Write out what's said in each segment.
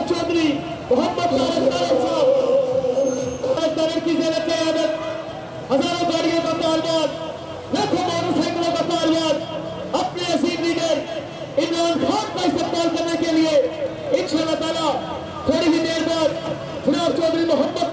साहब चौधरी, मोहम्मद की जेर क्यादत हज़ारों गाड़ियों का तालिबात लाखों मोटरसाइकिलों का तालिबात अपने असीम लीडर, इमरान खान का इस्तेमाल करने के लिए इन शाह थोड़ी ही देर बाद जनाब चौधरी मोहम्मद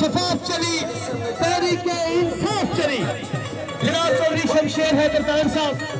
शफाफ चली तहरीक इंसाफ चली। जनाब चौधरी शमशेर है करतार साहब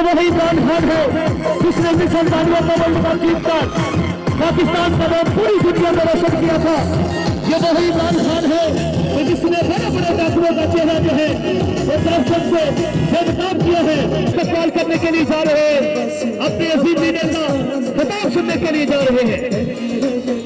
वही इमरान खान है। जिसने मिशन वालिया वर्ल्ड कप जीतकर पाकिस्तान का नाम पूरी दुनिया में रोशन किया था। ये वही इमरान खान है। कि जिसने बड़े बड़े डाकुओं का चेहरा जो है, वो दर्शक से बेनकाब किया है इस्तेमाल करने के लिए जा रहे हैं। अपने अजीम का खिताब सुनने के लिए जा रहे हैं।